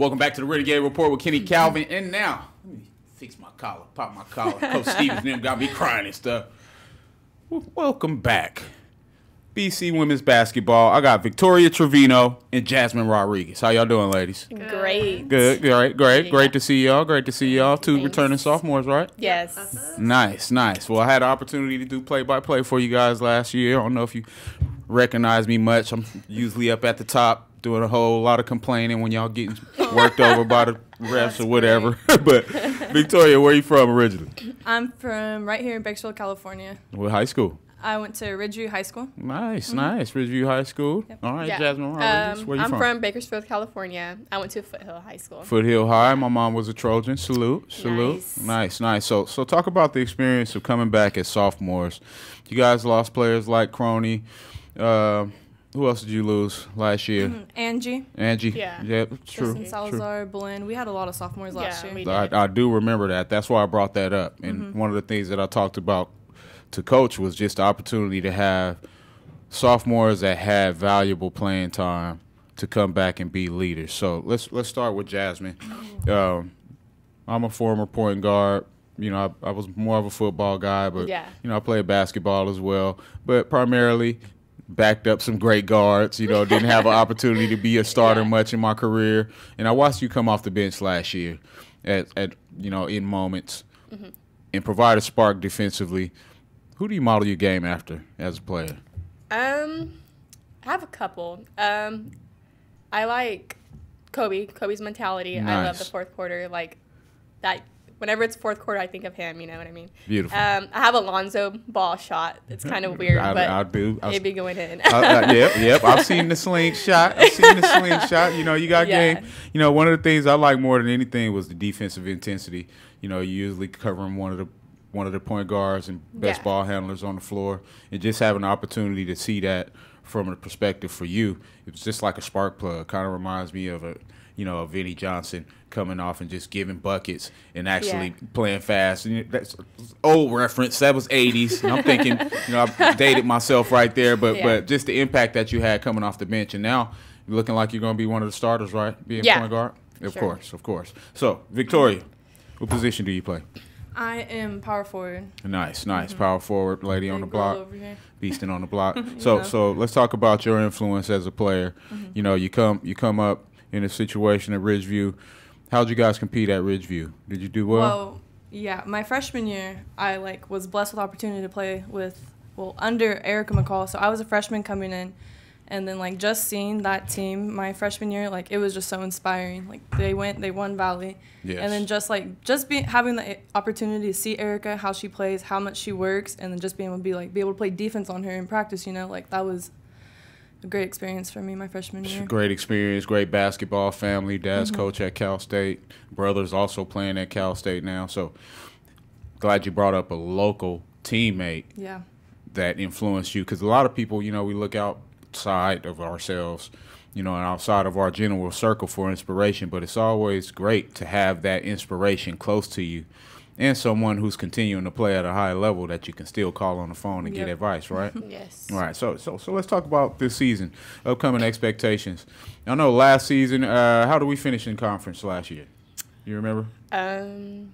Welcome back to the Renegade Report with Kenny Calvin. And now, let me fix my collar, pop my collar. Coach Stevens and them got me crying and stuff. Welcome back. BC women's basketball. I got Victoria Trevino and Jasmyn Rodriguez. How y'all doing, ladies? Great. Good, great, great, Yeah. great to see y'all. Great to see y'all. Two Thanks. returning sophomores, right? Yes. Nice, nice. Well, I had the opportunity to do play by play for you guys last year. I don't know if you recognize me much. I'm usually up at the top doing a whole lot of complaining when y'all getting worked over by the refs or whatever. but Victoria, where you from originally? I'm from right here in Bakersfield, California. What high school? I went to Ridgeview High School. Nice, nice. Ridgeview High School. Yep. All right, Yeah. Jasmyn Um, where you I'm from? from? Bakersfield, California. I went to Foothill High School. Foothill High. My mom was a Trojan. Salute, salute. Nice. nice, nice. So, so talk about the experience of coming back as sophomores. You guys lost players like Crony. Uh, who else did you lose last year? Mm, Angie, Angie. Yeah. Yep. True. Tristan true. Salazar, Belen. We had a lot of sophomores last Yeah, year. we did. I, I do remember that. That's why I brought that up. And one of the things that I talked about to coach was just the opportunity to have sophomores that had valuable playing time to come back and be leaders. So let's let's start with Jasmyn. Um, I'm a former point guard. You know, I, I was more of a football guy, but Yeah. you know, I played basketball as well. But primarily backed up some great guards. You know, didn't have an opportunity to be a starter Yeah. much in my career. And I watched you come off the bench last year at, at you know, in moments Mm-hmm. and provide a spark defensively. Who do you model your game after as a player? Um, I have a couple. Um, I like Kobe. Kobe's mentality. I love the fourth quarter. Like that. Whenever it's fourth quarter, I think of him. You know what I mean? Beautiful. Um, I have a Lonzo Ball shot. It's kind of weird, I, but I do. I, it'd be going in. I- yep, yep. I've seen the slingshot. I've seen the slingshot. You know, you got Yeah. game. You know, one of the things I like more than anything was the defensive intensity. You know, you usually covering one of the one of the point guards and best Yeah. ball handlers on the floor, and just having the opportunity to see that from a perspective for you, it was just like a spark plug. Kind of reminds me of a you know a Vinnie Johnson coming off and just giving buckets and actually Yeah. playing fast. And that's old reference. That was 80s. And I'm thinking, you know, I dated myself right there, but Yeah. but just the impact that you had coming off the bench, and now you're looking like you're going to be one of the starters, right? Being Yeah. point guard. Of Sure. course, of course. So, Victoria, what position do you play? I am power forward. Nice, nice, power mm-hmm. forward, lady on the block, beasting on the block. So, know. so let's talk about your influence as a player. Mm-hmm. You know, you come you come up in a situation at Ridgeview. How'd you guys compete at Ridgeview? Did you do well? Well, yeah, my freshman year, I like was blessed with opportunity to play with well under Erica McCall. So I was a freshman coming in, and then like just seeing that team my freshman year, like it was just so inspiring. Like they went, they won Valley, yes. and then just like just be having the opportunity to see Erica how she plays, how much she works, and then just being able to be like be able to play defense on her in practice. You know, like that was a great experience for me my freshman year. Great experience, great basketball family. Dad's Mm-hmm. coach at Cal State. Brother's also playing at Cal State now. So glad you brought up a local teammate Yeah. that influenced you because a lot of people, you know, we look outside of ourselves, you know, and outside of our general circle for inspiration, but it's always great to have that inspiration close to you and someone who's continuing to play at a high level that you can still call on the phone and get advice, right? yes. All right, so so so let's talk about this season, upcoming expectations. I know last season, uh, how did we finish in conference last year? You remember? Um,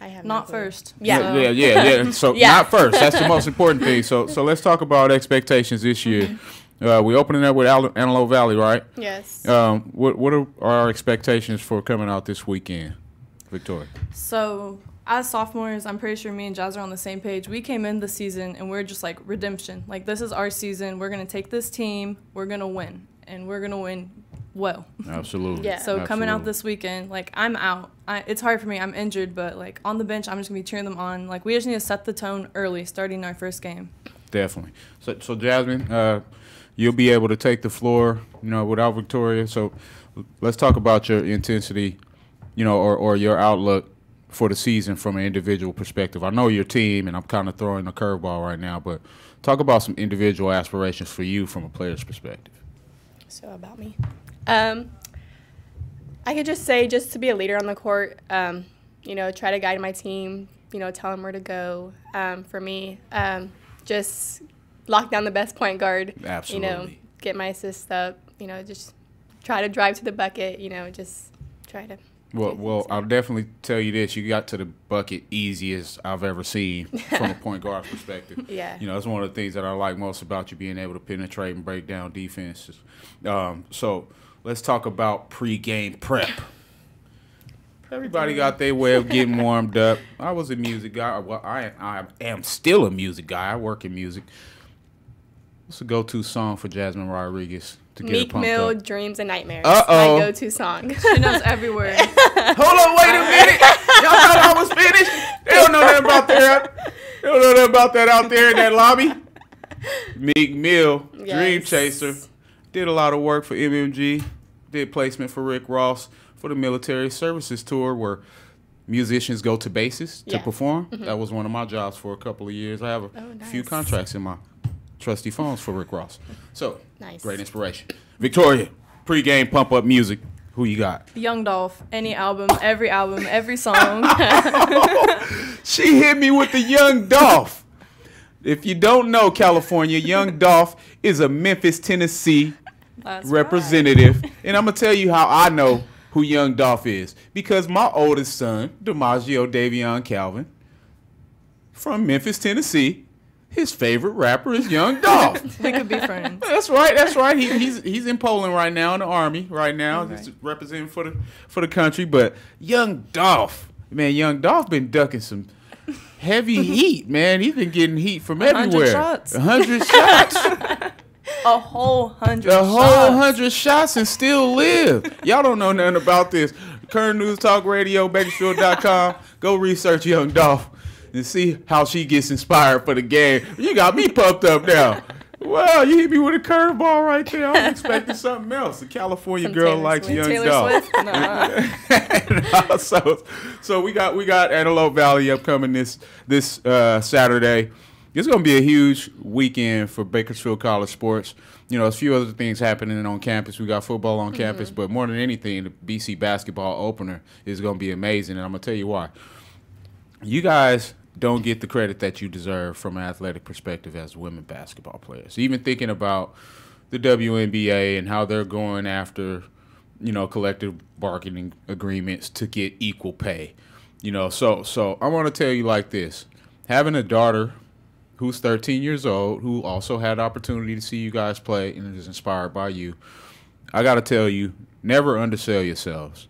I have Not clue. first. Yeah. So- yeah, yeah, yeah. So Yeah. not first. That's the most important thing. So so let's talk about expectations this year. Uh, we opening up with Al- Antelope Valley, right? Yes. Um, what what are our expectations for coming out this weekend, Victoria? So as sophomores, I'm pretty sure me and Jazz are on the same page. We came in the season and we're just like redemption. Like this is our season. We're gonna take this team. We're gonna win, and we're gonna win well. Absolutely. Yeah. So coming out this weekend, like I'm out. I, it's hard for me. I'm injured, but like on the bench, I'm just gonna be cheering them on. Like we just need to set the tone early, starting our first game. Definitely. So, so Jasmyn, uh, you'll be able to take the floor, you know, without Victoria. So, let's talk about your intensity, you know, or, or your outlook for the season from an individual perspective. I know your team, and I'm kind of throwing a curveball right now, but talk about some individual aspirations for you from a player's perspective. So about me. Um, I could just say just to be a leader on the court. Um, you know, try to guide my team. You know, tell them where to go. Um, for me, um, just lock down the best point guard. Absolutely. You know, get my assists up. You know, just try to drive to the bucket. You know, just try to. Well, well, I'll definitely tell you this: you got to the bucket easiest I've ever seen from a point guard perspective. Yeah. You know, that's one of the things that I like most about you being able to penetrate and break down defenses. Um, so let's talk about pregame prep. Everybody got their way of getting warmed up. I was a music guy. Well, I I am still a music guy. I work in music. What's a go-to song for Jasmyn Rodriguez to get her Meek pumped Mill, up? Dreams and Nightmares. Uh-oh. My go-to song. She knows every word. Hold on, wait a minute. Y'all thought I was finished? They don't know nothing about that. They don't know nothing about that out there in that lobby. Meek Mill, Dream Chaser, did a lot of work for MMG, did placement for Rick Ross for the military services tour where musicians go to bases to Yeah. Mm-hmm. perform. That was one of my jobs for a couple of years. I have a Oh, few contracts in my trusty phones for Rick Ross. So, Nice. great inspiration. Victoria, pre-game pump up music. Who you got? Young Dolph, any album, every album, every song. She hit me with the Young Dolph. If you don't know California, Young Dolph is a Memphis, Tennessee That's representative. And I'm going to tell you how I know who Young Dolph is. Because my oldest son, DiMaggio Davion Calvin, from Memphis, Tennessee, his favorite rapper is Young Dolph. We could be friends. That's right. That's right. He, he's he's in Poland right now in the army right now, just representing for the for the country. But Young Dolph, man, Young Dolph been ducking some heavy heat, man. He's been getting heat from everywhere. shots. A hundred shots. A whole hundred. A whole shots. hundred shots and still live. Y'all don't know nothing about this. KERN News Talk Radio, Bakersfield.com. Go research Young Dolph and see how she gets inspired for the game. You got me pumped up now. Wow, you hit me with a curveball right there. I was expecting something else. A California Some girl Taylor likes Swift. Young Taylor. Swift. Nah. so, so we got we got Antelope Valley upcoming this this uh, Saturday. It's gonna be a huge weekend for Bakersfield College sports. You know, a few other things happening on campus. We got football on campus, but more than anything, the BC basketball opener is gonna be amazing, and I'm gonna tell you why. You guys don't get the credit that you deserve from an athletic perspective as women basketball players. Even thinking about the WNBA and how they're going after, you know, collective bargaining agreements to get equal pay. You know, so so I want to tell you like this: having a daughter who's 13 years old, who also had opportunity to see you guys play and is inspired by you, I got to tell you, never undersell yourselves.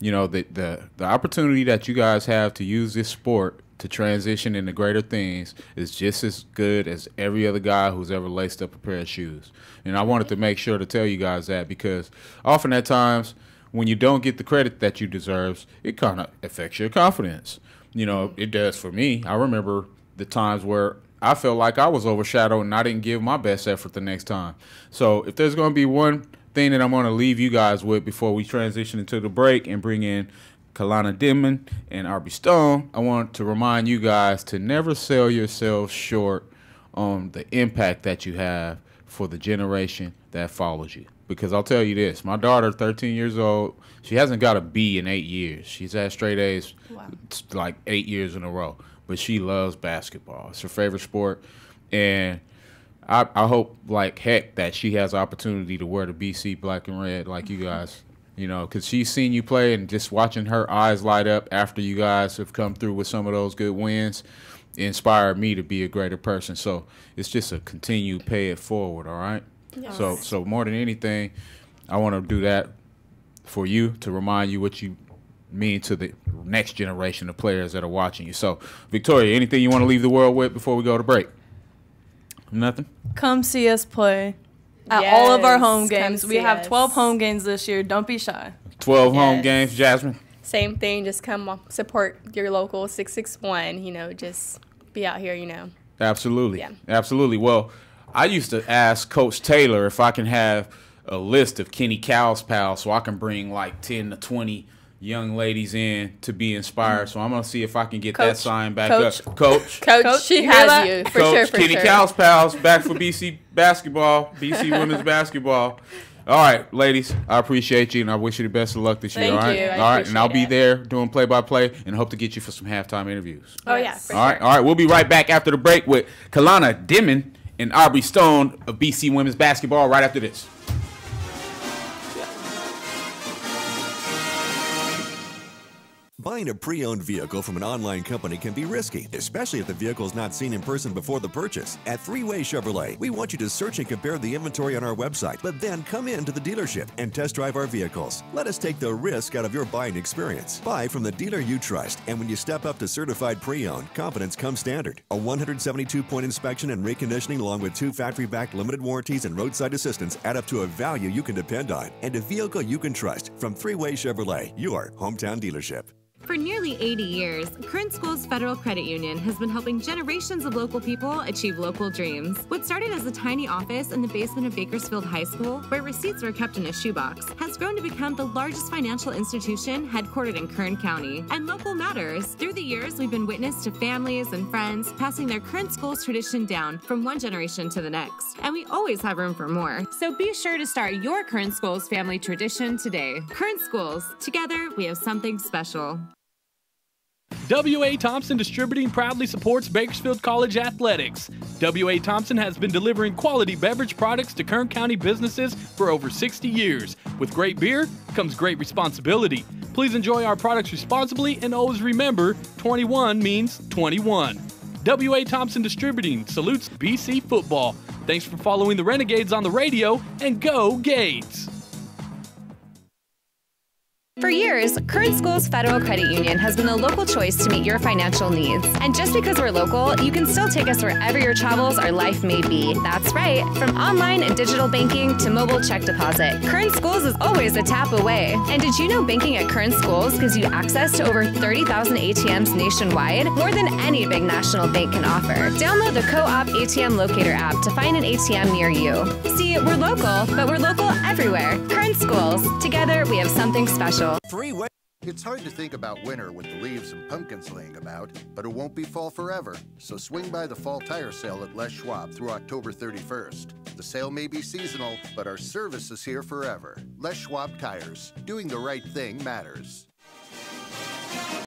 You know, the, the the opportunity that you guys have to use this sport to transition into greater things is just as good as every other guy who's ever laced up a pair of shoes. And I wanted to make sure to tell you guys that because often at times when you don't get the credit that you deserve, it kind of affects your confidence. You know, it does for me. I remember the times where I felt like I was overshadowed and I didn't give my best effort the next time. So if there's going to be one thing that I'm going to leave you guys with before we transition into the break and bring in Kalana Dimon and Aubrey Stone, I want to remind you guys to never sell yourselves short on the impact that you have for the generation that follows you. Because I'll tell you this, my daughter, 13 years old, she hasn't got a B in eight years. She's had straight A's Wow. like eight years in a row. But she loves basketball. It's her favorite sport. And I, I hope like heck that she has opportunity to wear the BC black and red like you guys, you know, because she's seen you play and just watching her eyes light up after you guys have come through with some of those good wins inspired me to be a greater person. So it's just a continued pay it forward, all right? Yes. So so more than anything, I want to do that for you to remind you what you mean to the next generation of players that are watching you. So Victoria, anything you want to leave the world with before we go to break? Nothing. Come see us play at all of our home games. We see have us. 12 home games this year. Don't be shy. Twelve home games, Jasmyn. Same thing. Just come support your local 661. You know, just be out here. You know. Absolutely. Yeah. Absolutely. Well, I used to ask Coach Taylor if I can have a list of Kenny Cow's pals so I can bring like 10 to 20 young ladies in to be inspired. So I'm going to see if I can get that sign back Coach. up. Coach. Coach, Coach, she has that? you for Coach sure. For Kenny sure. Cow's pals back for BC basketball, BC women's basketball. All right, ladies, I appreciate you and I wish you the best of luck this year. Thank all right, you, I all right, and I'll be it. there doing play by play and hope to get you for some halftime interviews. Oh yeah. Yes. For All right, sure. all right. We'll be right back after the break with Kalana Dimon and Aubrey Stone of BC Women's Basketball right after this. Buying a pre owned vehicle from an online company can be risky, especially if the vehicle is not seen in person before the purchase. At Three Way Chevrolet, we want you to search and compare the inventory on our website, but then come in to the dealership and test drive our vehicles. Let us take the risk out of your buying experience. Buy from the dealer you trust, and when you step up to certified pre owned, confidence comes standard. A 172 point inspection and reconditioning, along with two factory backed limited warranties and roadside assistance, add up to a value you can depend on and a vehicle you can trust from Three Way Chevrolet, your hometown dealership. For nearly 80 years, Kern Schools Federal Credit Union has been helping generations of local people achieve local dreams. What started as a tiny office in the basement of Bakersfield High School, where receipts were kept in a shoebox, has grown to become the largest financial institution headquartered in Kern County. And local matters. Through the years, we've been witness to families and friends passing their Kern Schools tradition down from one generation to the next. And we always have room for more. So be sure to start your Kern Schools family tradition today. Kern Schools, together we have something special. W.A. Thompson Distributing proudly supports Bakersfield College athletics. W.A. Thompson has been delivering quality beverage products to Kern County businesses for over 60 years. With great beer comes great responsibility. Please enjoy our products responsibly and always remember 21 means 21. W.A. Thompson Distributing salutes BC football. Thanks for following the Renegades on the radio and go 'Gades! For years, Kern Schools Federal Credit Union has been the local choice to meet your financial needs. And just because we're local, you can still take us wherever your travels or life may be. That's right, from online and digital banking to mobile check deposit, Kern Schools is always a tap away. And did you know banking at Kern Schools gives you access to over 30,000 ATMs nationwide, more than any big national bank can offer? Download the Co-op ATM Locator app to find an ATM near you. See, we're local, but we're local everywhere. Kern Schools, together we have something special. Three way. It's hard to think about winter with the leaves and pumpkins laying about, but it won't be fall forever. So swing by the fall tire sale at Les Schwab through October 31st. The sale may be seasonal, but our service is here forever. Les Schwab Tires. Doing the right thing matters.